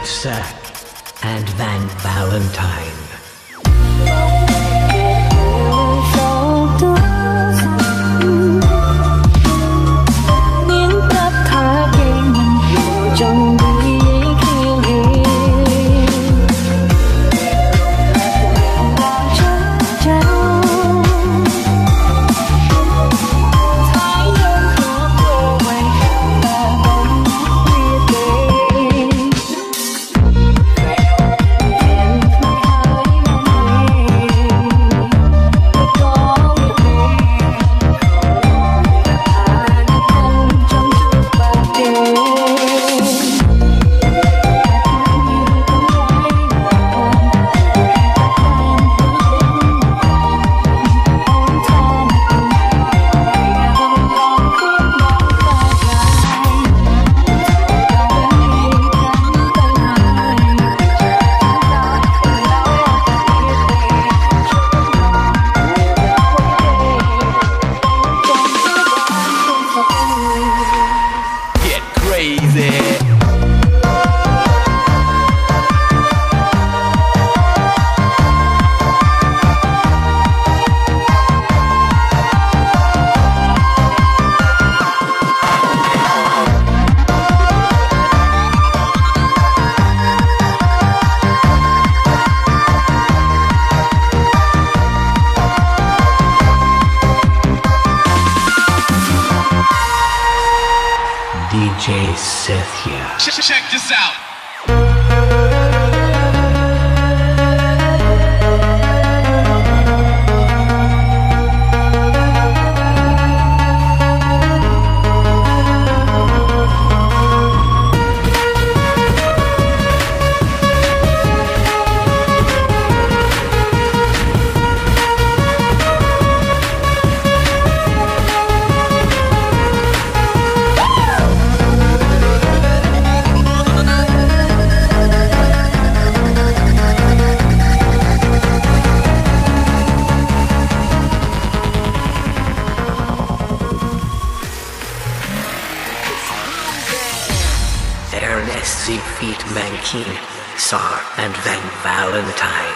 Pizza and Van Valentine. Check, check this out. Siegfried Mankin, Sar and Van Valentine.